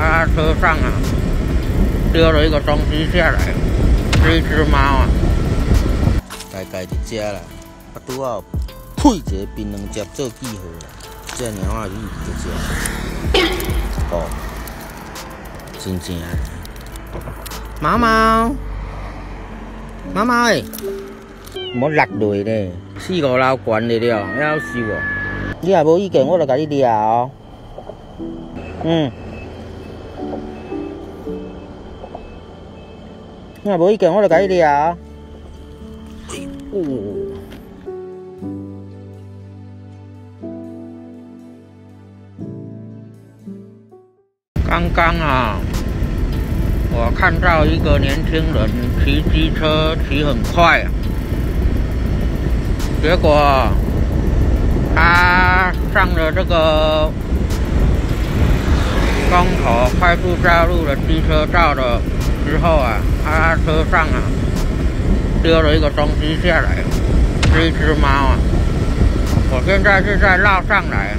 他车上啊丢了一个东西下来，是一只猫啊。家家就食啦，啊拄好配一个槟榔汁做记号啦，这猫仔你就食。哦，真正的。猫猫，猫猫诶，莫落落咧，四五楼悬的了，夭寿哦。你若无意见，我就甲你掠哦。嗯。你若无意见，我就甲你掠哦。刚刚啊，我看到一个年轻人骑机车骑很快，结果他上了这个公口快速道路的机车道了之后啊，他车上啊丢了一个东西下来，是一只猫啊。我现在是在绕上来，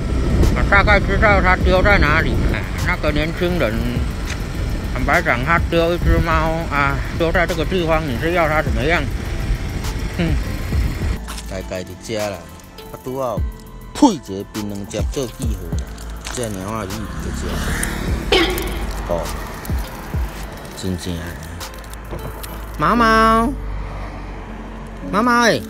我大概知道它丢在哪里。那个年轻人，坦白讲，他丢一只猫啊，丢在这个地方，你是要他怎么样？哼，家家就食啦，他都要配一个槟榔汁做记号，这猫仔你就食。哦，真正的。猫猫，猫猫诶。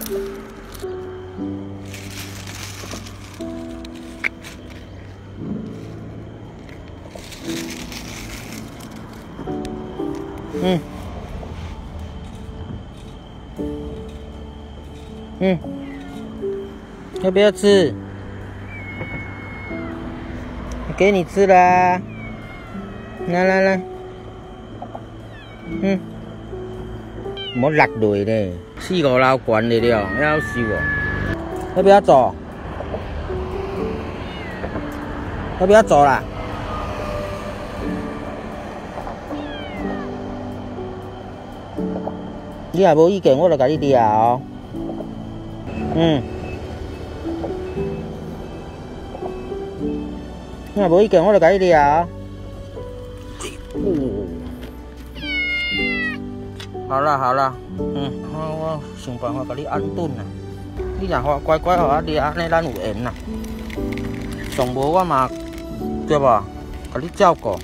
嗯，嗯，要不要吃？给你吃啦，来来来，嗯，莫落落咧，四五楼悬的了，要死哦！要不要走？要不要走啦？你若无意见，我就甲你掠哦。嗯。你若无意见，我就甲你掠哦。好了好了，嗯，我我想办法把你安顿啊。你若乖乖互我掠，安尼咱有缘呐。上无我嘛，对吧？甲你照顾。